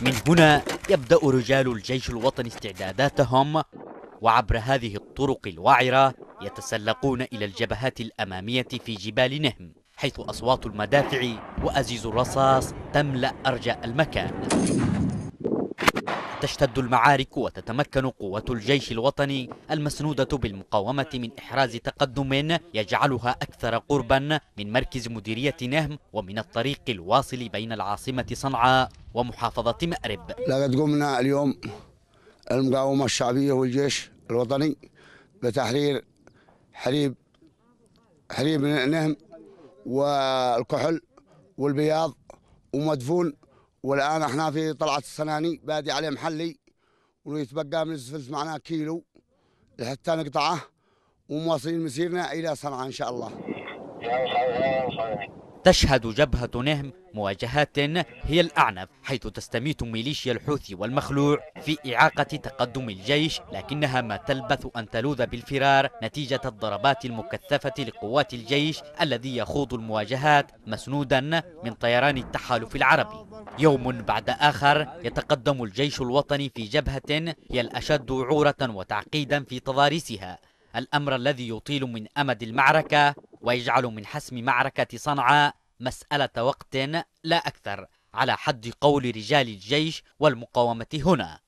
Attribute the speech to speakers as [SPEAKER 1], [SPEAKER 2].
[SPEAKER 1] من هنا يبدأ رجال الجيش الوطني استعداداتهم وعبر هذه الطرق الوعرة يتسلقون إلى الجبهات الأمامية في جبال نهم حيث أصوات المدافع وأزيز الرصاص تملأ أرجاء المكان. تشتد المعارك وتتمكن قوة الجيش الوطني المسنودة بالمقاومة من إحراز تقدم يجعلها أكثر قربا من مركز مديرية نهم ومن الطريق الواصل بين العاصمة صنعاء ومحافظة مأرب.
[SPEAKER 2] لقد قمنا اليوم المقاومة الشعبية والجيش الوطني بتحرير حليب حليب نهم والكحل والبياض ومدفون والآن إحنا في طلعه السناني بادي عليه محلي ويتبقى من الزفلت معنا كيلو لحتى نقطعه ومواصلين مسيرنا إلى صنعاء إن شاء الله.
[SPEAKER 1] تشهد جبهة نهم مواجهات هي الأعنف حيث تستميت ميليشيا الحوثي والمخلوع في إعاقة تقدم الجيش لكنها ما تلبث أن تلوذ بالفرار نتيجة الضربات المكثفة لقوات الجيش الذي يخوض المواجهات مسنودا من طيران التحالف العربي. يوم بعد آخر يتقدم الجيش الوطني في جبهة هي الأشد وعورة وتعقيدا في تضاريسها. الأمر الذي يطيل من أمد المعركة ويجعل من حسم معركة صنعاء مسألة وقت لا أكثر على حد قول رجال الجيش والمقاومة هنا.